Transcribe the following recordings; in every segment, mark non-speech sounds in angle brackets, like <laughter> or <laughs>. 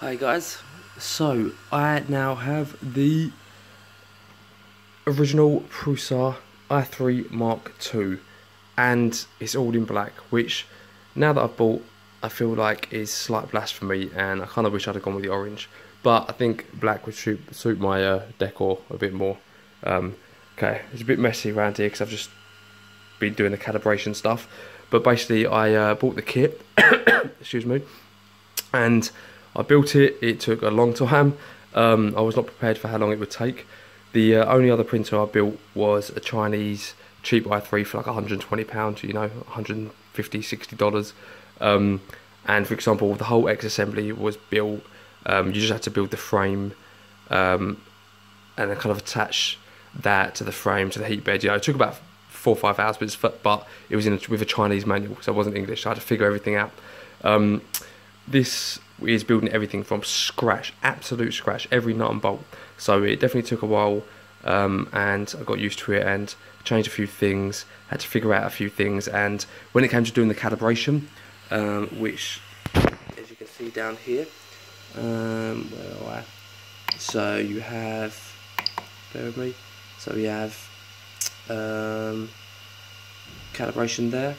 Hi guys, so I now have the original Prusa i3 Mark II and it's all in black which now that I've bought I feel like is slight blasphemy and I kind of wish I'd have gone with the orange. But I think black would suit, suit my uh, decor a bit more. Um, okay, it's a bit messy around here because I've just been doing the calibration stuff. But basically I uh, bought the kit, <coughs> excuse me, and I built it. It took a long time. Um, I was not prepared for how long it would take. The uh, only other printer I built was a Chinese cheap i3 for like 120 pounds, you know, 150, 60 dollars. Um, and for example, the whole X assembly was built. Um, you just had to build the frame um, and then kind of attach that to the frame to the heat bed. You know, it took about four or five hours, but, but it was in a, with a Chinese manual, so it wasn't English. So I had to figure everything out. Um, this is building everything from scratch, absolute scratch, every nut and bolt. So it definitely took a while, um, and I got used to it and changed a few things. Had to figure out a few things, and when it came to doing the calibration, um, which, as you can see down here, um, where are I? So you have, bear with me. So we have um, calibration there.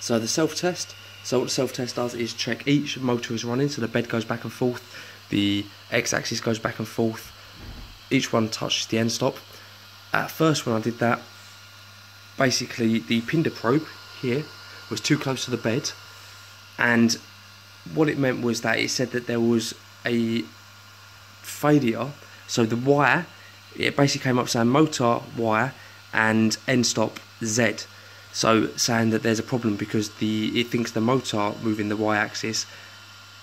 So the self-test, so what the self-test does is check each motor is running, so the bed goes back and forth, the x-axis goes back and forth, each one touches the end stop. At first when I did that, basically the PINDA probe here was too close to the bed and what it meant was that it said that there was a failure, so the wire it basically came up saying motor wire and end stop Z. So saying that there's a problem because the it thinks the motor moving the y axis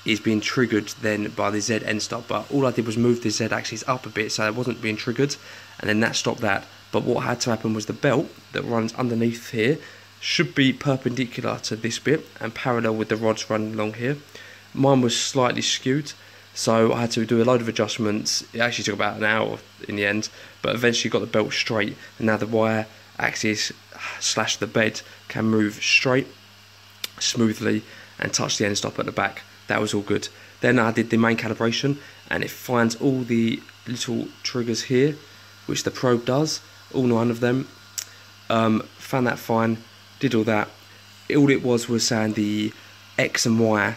is being triggered then by the Z end stop. But all I did was move the Z axis up a bit so it wasn't being triggered and then that stopped that. But what had to happen was the belt that runs underneath here should be perpendicular to this bit and parallel with the rods running along here. Mine was slightly skewed so I had to do a load of adjustments. It actually took about an hour in the end, but eventually got the belt straight. And now the Y axis slash the bed can move straight, smoothly, and touch the end stop at the back. That was all good. Then I did the main calibration, and it finds all the little triggers here, which the probe does, all nine of them. Um, found that fine, did all that. All it was was saying the X and Y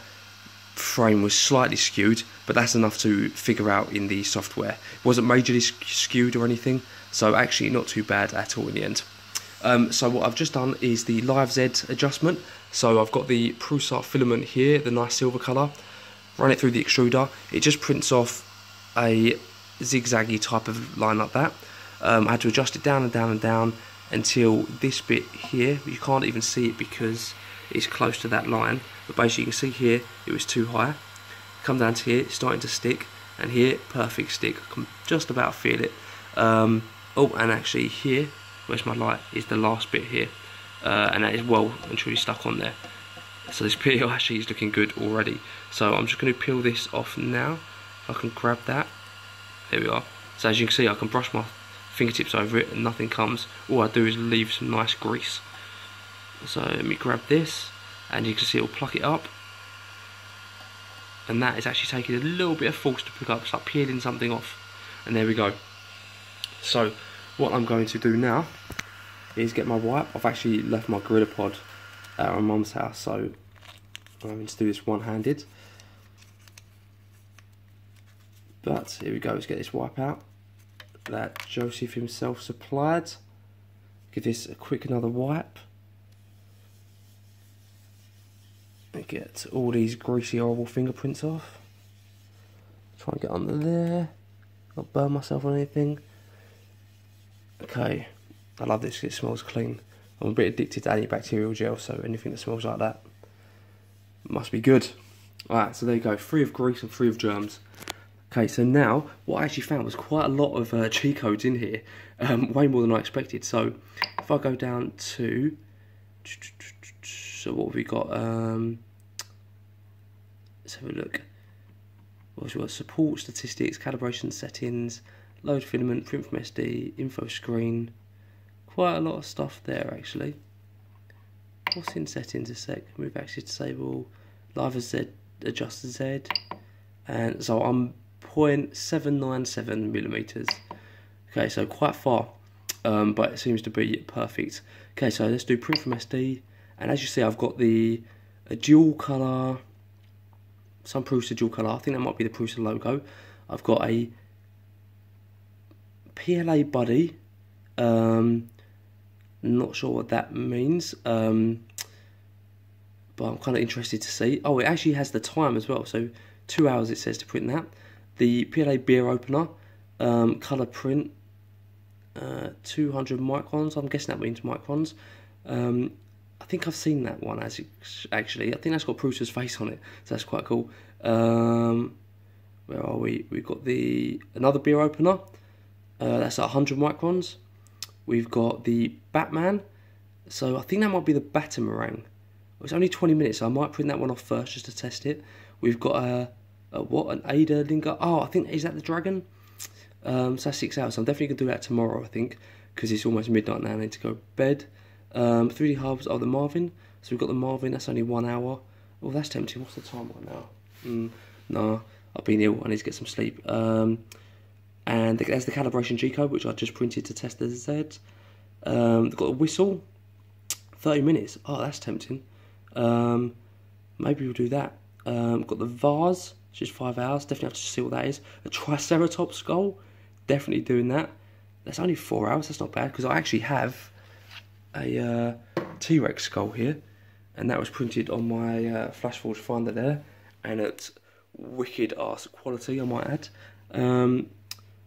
frame was slightly skewed, but that's enough to figure out in the software. It wasn't majorly skewed or anything, so actually not too bad at all in the end. Um, so what I've just done is the Live Z adjustment. So I've got the Prusa filament here, the nice silver colour. Run it through the extruder. It just prints off a zigzaggy type of line like that. Um, I had to adjust it down and down and down until this bit here, you can't even see it because it's close to that line but basically you can see here it was too high come down to here it's starting to stick and here perfect stick I can just about feel it um, oh and actually here where's my light? Is the last bit here. Uh, and that is well and truly stuck on there. So this peel <laughs> actually is looking good already. So I'm just going to peel this off now. I can grab that. There we are. So as you can see I can brush my fingertips over it and nothing comes. All I do is leave some nice grease. So let me grab this and you can see it'll pluck it up. And that is actually taking a little bit of force to pick up. It's like peeling something off. And there we go. So what I'm going to do now is get my wipe I've actually left my Gorilla Pod uh, at my mum's house so I'm going to do this one-handed but here we go let's get this wipe out that Josef himself supplied give this a quick another wipe get all these greasy horrible fingerprints off. Try and get under there. Not burn myself on anything. Okay, I love this it smells clean. I'm a bit addicted to any antibacterial gel, so anything that smells like that must be good. Alright, so there you go, free of grease and free of germs. Okay, so now what I actually found was quite a lot of uh, G codes in here, um, way more than I expected. So if I go down to, so what have we got? Um, let's have a look. What's what? Support statistics, calibration settings, load filament, print from SD, info screen. Quite a lot of stuff there actually. What's in settings a sec? Move axis disable, live as Z adjust Z, and so I'm 0.797 millimeters. Okay, so quite far, um, but it seems to be perfect. Okay, so let's do print from SD, and as you see, I've got the dual color, some Prusa dual color. I think that might be the Prusa logo. I've got a PLA buddy. Um, not sure what that means. Um, but I'm kind of interested to see. Oh, it actually has the time as well. So two hours it says to print that. The PLA beer opener, um, color print, uh, 200 microns. I'm guessing that means microns. Um, I think I've seen that one as actually. I think that's got Prusa's face on it, so that's quite cool. Um, where are we? We've got the another beer opener. Uh, that's at 100 microns. We've got the Batman. So I think that might be the Batamarang. It's only 20 minutes, so I might print that one off first just to test it. We've got a, a what, an Ada Linga. Oh, I think, is that the Dragon? Um, so that's six hours. So I'm definitely going to do that tomorrow, I think, because it's almost midnight now. I need to go to bed. Um, 3D Hubs of the Marvin. So we've got the Marvin, that's only one hour. Oh, that's tempting. What's the time right now? Mm, no, I've been ill. I need to get some sleep. Um, and there's the calibration G code, which I just printed to test the Z. Um, they've got a whistle, 30 minutes. Oh, that's tempting. Um, maybe we'll do that. Um, got the vase, which is five hours. Definitely have to see what that is. A Triceratops skull, definitely doing that. That's only four hours. That's not bad because I actually have a uh, T-Rex skull here, and that was printed on my uh, Flashforge Finder there, and it's wicked ass quality. I might add. Um,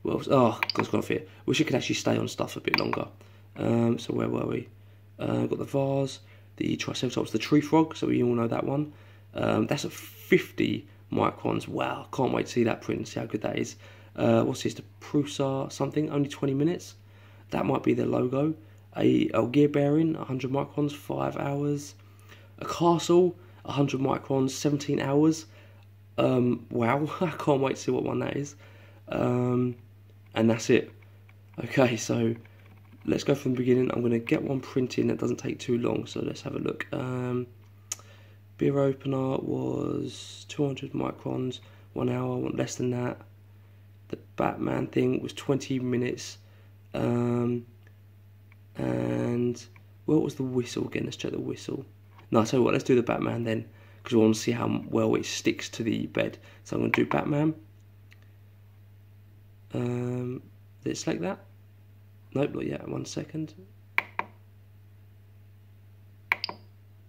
well, oh, God's gone off here. Wish it could actually stay on stuff a bit longer. Um, so where were we? Uh, got the vase the Triceratops, the tree frog, so we all know that one. Um, that's a 50 microns. Wow, can't wait to see that print and see how good that is. Uh, what's this, the Prusa something, only 20 minutes. That might be the logo. A, a gear bearing, 100 microns, 5 hours. A castle, 100 microns, 17 hours. Um, wow, <laughs> I can't wait to see what one that is. Um, and that's it. Okay, so let's go from the beginning. I'm going to get one printing that doesn't take too long, so let's have a look. Um, beer opener was 200 microns, one hour, want less than that. The Batman thing was 20 minutes. Um, and what was the whistle again? Let's check the whistle. No, I tell you what, let's do the Batman then, because we want to see how well it sticks to the bed. So I'm going to do Batman. Um, let's select that. Nope, not yet. One second.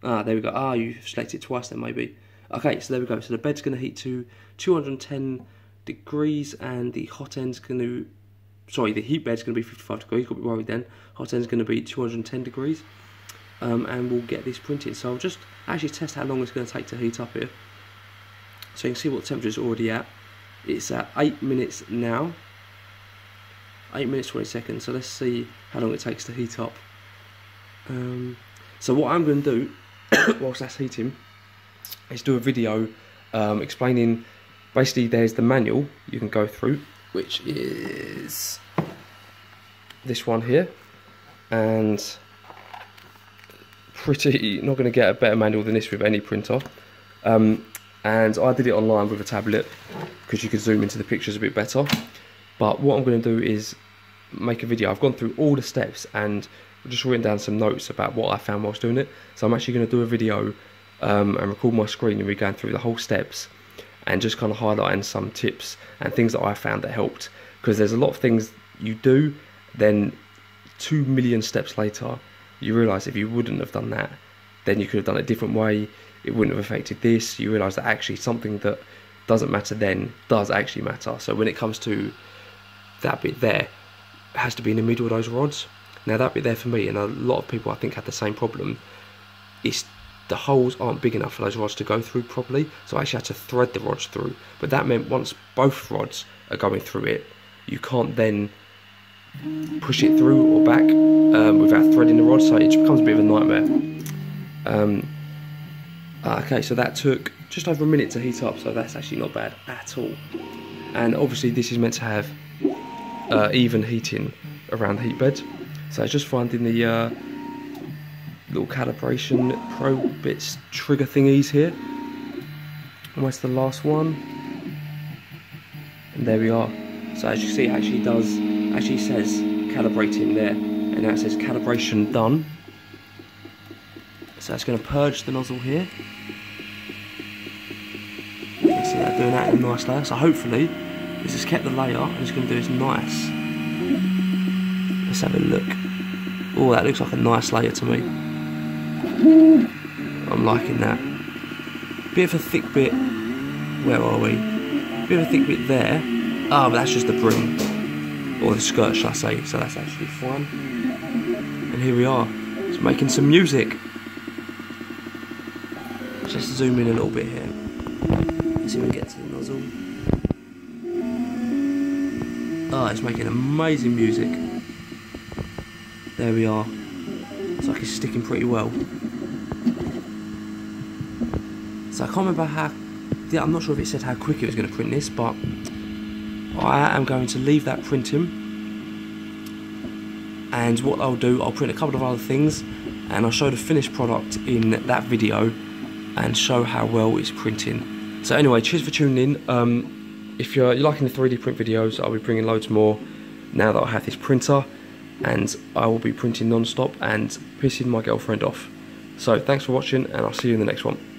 Ah, there we go. Ah, you selected twice then, maybe. Okay, so there we go. So the bed's going to heat to 210 degrees and the hot end's going to... Sorry, the heat bed's going to be 55 degrees. Got me worried then. Hot end's going to be 210 degrees. Um, and we'll get this printed. So I'll just actually test how long it's going to take to heat up here. So you can see what temperature is already at. It's at 8 minutes now. 8 minutes 20 seconds. So let's see how long it takes to heat up. Um, so what I'm going to do <coughs> whilst that's heating is do a video um, explaining basically there's the manual you can go through which is this one here. And pretty not going to get a better manual than this with any printer. Um, and I did it online with a tablet because you can zoom into the pictures a bit better. But what I'm going to do is make a video. I've gone through all the steps and just written down some notes about what I found whilst doing it. So I'm actually going to do a video um, and record my screen and we're going through the whole steps and just kind of highlighting some tips and things that I found that helped. Because there's a lot of things you do, then two million steps later, you realise if you wouldn't have done that, then you could have done it a different way. It wouldn't have affected this. You realise that actually something that doesn't matter then does actually matter. So when it comes to that bit there, has to be in the middle of those rods. Now that bit there for me, and a lot of people I think had the same problem, is the holes aren't big enough for those rods to go through properly, so I actually had to thread the rods through. But that meant once both rods are going through it, you can't then push it through or back um, without threading the rod, so it becomes a bit of a nightmare. Um, okay, so that took just over a minute to heat up, so that's actually not bad at all. And obviously this is meant to have uh, even heating around the heat bed. So just finding the uh, little calibration probe bits trigger thingies here. almost the last one. And there we are. So as you see, it actually does, actually says calibrating there. And now it says calibration done. So it's going to purge the nozzle here. You can see that doing that in nice layer. So hopefully, this has kept the layer I'm just going to do this nice. Let's have a look. Oh, that looks like a nice layer to me. I'm liking that. Bit of a thick bit. Where are we? Bit of a thick bit there. Ah, oh, but that's just the brim. Or the skirt, shall I say. So that's actually fine. And here we are. It's making some music. Just zoom in a little bit here. Let's see if we get to the nozzle. Oh, it's making amazing music. There we are. It's like it's sticking pretty well. So I can't remember how, yeah, I'm not sure if it said how quick it was going to print this, but I am going to leave that printing. And what I'll do, I'll print a couple of other things and I'll show the finished product in that video and show how well it's printing. So anyway, cheers for tuning in. Um, if you're, you're liking the 3D print videos, I'll be bringing loads more now that I have this printer and I will be printing non-stop and pissing my girlfriend off. So thanks for watching and I'll see you in the next one.